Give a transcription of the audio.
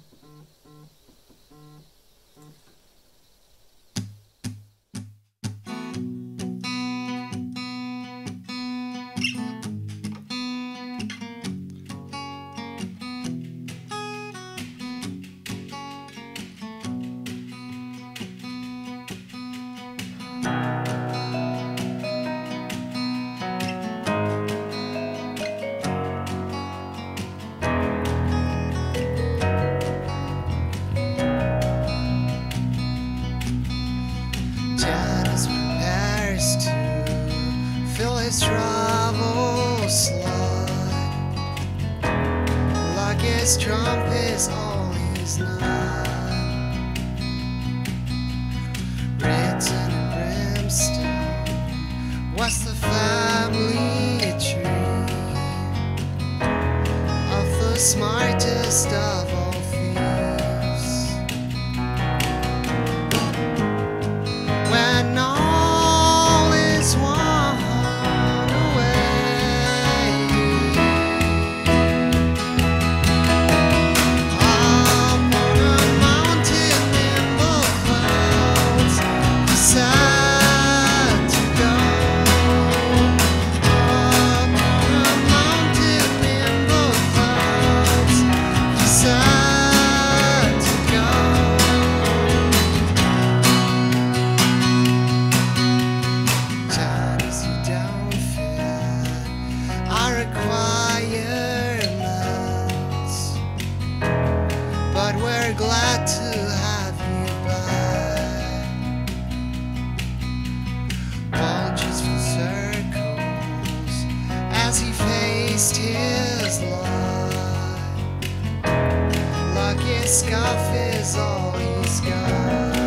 Mm-hmm. Janus prepares to fill his travel slot. Like his trump is all he's not. Written in brimstone was the family tree of the smartest of all requirements, but we're glad to have you back. Bulges for circles as he faced his life. Lucky scuff is all he's got.